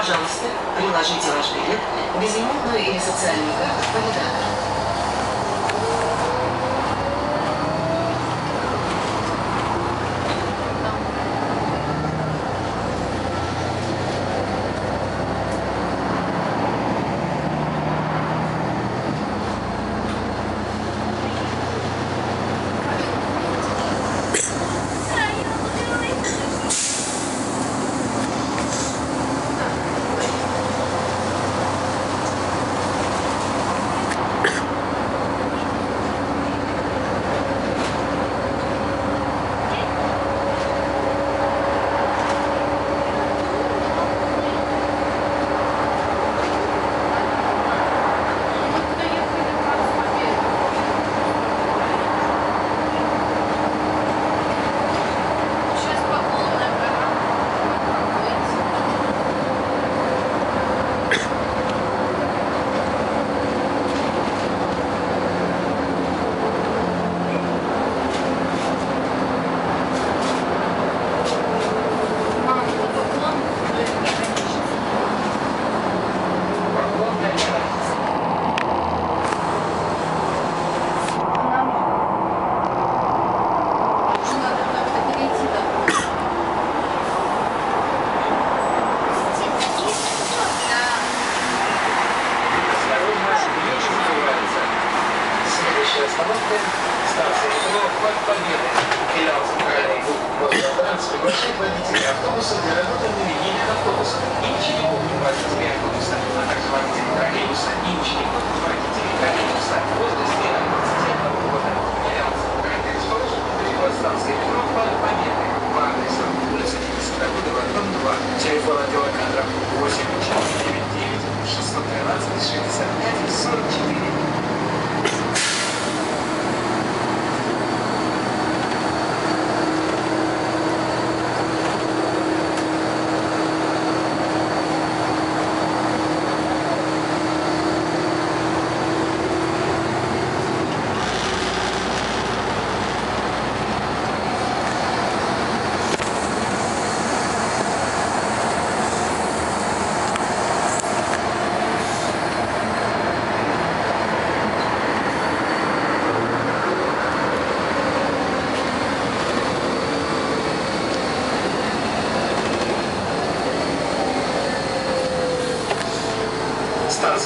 Пожалуйста, приложите ваш билет, безымянную или социальную карту к. Станция метро «Парк Победы». Филиал Центральный Мосгортранс приглашает водителей автобусов для работы на линейных автобусах и учеников водителей автобуса, а также водителей троллейбуса и учеников водителей троллейбуса в возрасте от 21 года. Филиал Центральный расположен недалеко от станции метро «Парк Победы» по адресу улица Дениса Давыдова, дом 2. Телефон отдела кадров 8 499 613 65 44.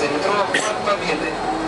centro de viene